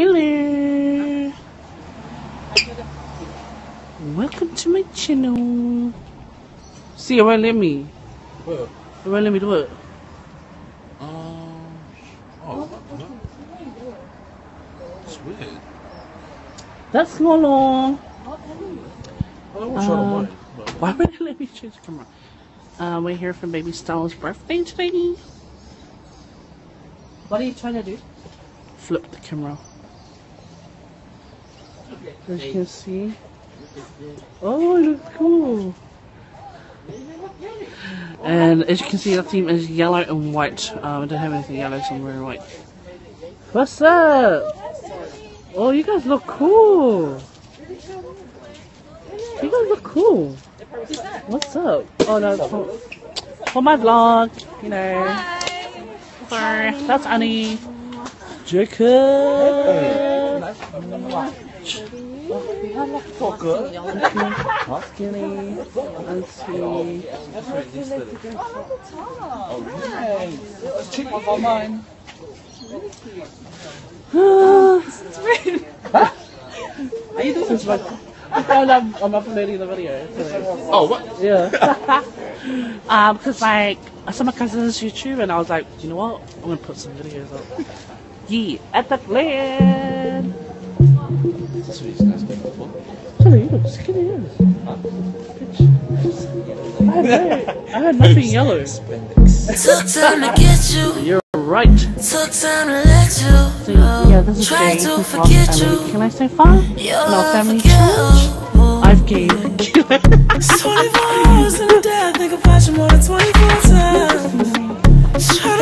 Hello. Welcome to my channel. See, it won't let me. What? It won't let me do it. Um. Oh, what? It's weird. That's Lolo. I don't long. to Um, the mic. but- Why would it let me change the camera? Uh, we're here for baby Stella's birthday today. What are you trying to do? Flip the camera. As you can see. Oh, it looks cool. And as you can see, our theme is yellow and white. Um, I don't have anything yellow, so I'm wearing white. What's up? Oh, you guys look cool. You guys look cool. What's up? Oh no, for, for my vlog, you know. Sorry, that's Annie. Jacob. Skinny. And see. Check one on mine. Are you doing This is my. I'm, I'm, I'm uploading the video. Oh, what? Yeah. um, because like I saw my cousin's YouTube and I was like, you know what? I'm gonna put some videos up. Yeah, at the land. Sorry, you look skinny as. Bitch. I had, I had nothing yellow. Took time to get you, You're right. took time to let you know. yeah, this is Try Jay to forget you. Can I say fun? No, family unforgettable. I've gained. It's 24 hours in a day. I think about you more than 24 times. Just try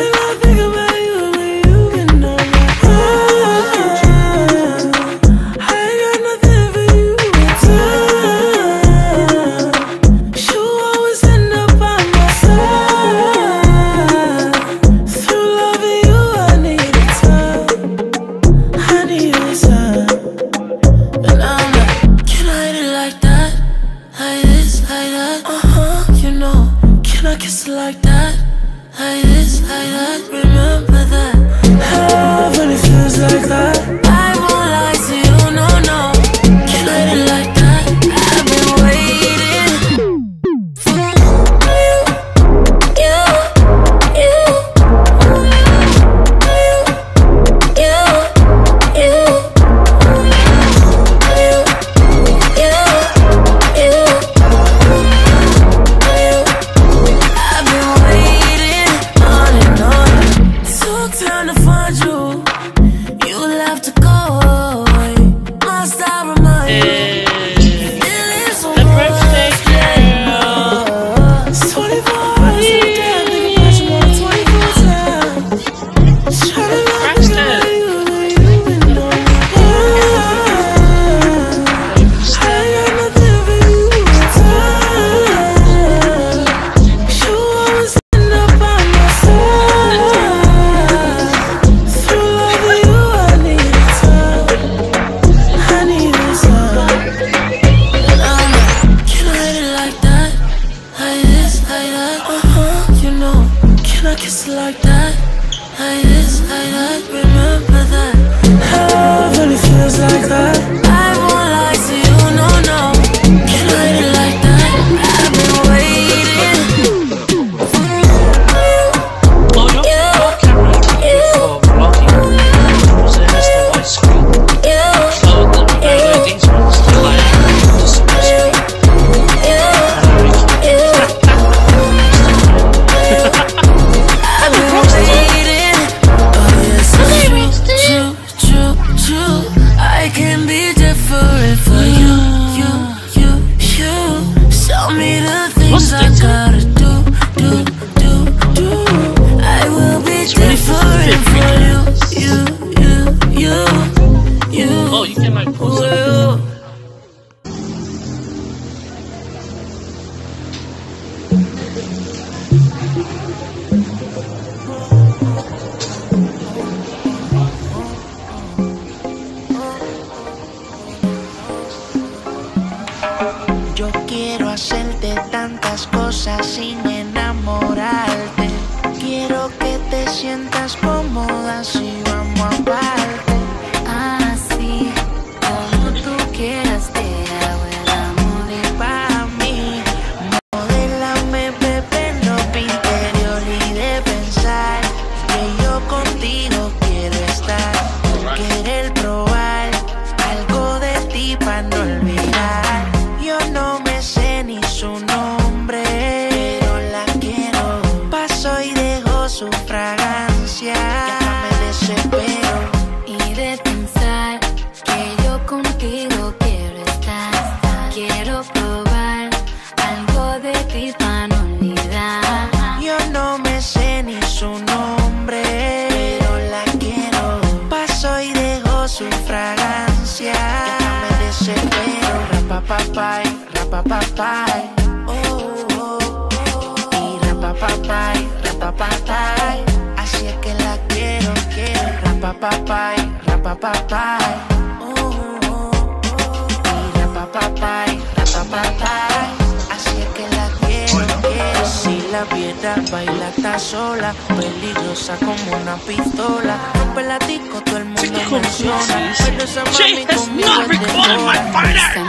kiss like that. ahora. A kiss like that. Like this, like that, remember that. Heaven, feels like that. Yo quiero hacerte tantas cosas sin enamorarte. Quiero que te sientas cómoda si vamos a parar. Desespero, rapapapay, rapapapay. Oh, oh, oh. Y rapapapay, rapapapay. Así es que la quiero, quiero. Rapapapay, rapapapay. Oh, oh, oh. Y rapapapay, rapapapay. Así es que la quiero, quiero. Si la viera baila está sola, peligrosa como una pistola. Rompe la disco, todo el mundo menciona. Pero esa mami conmigo es de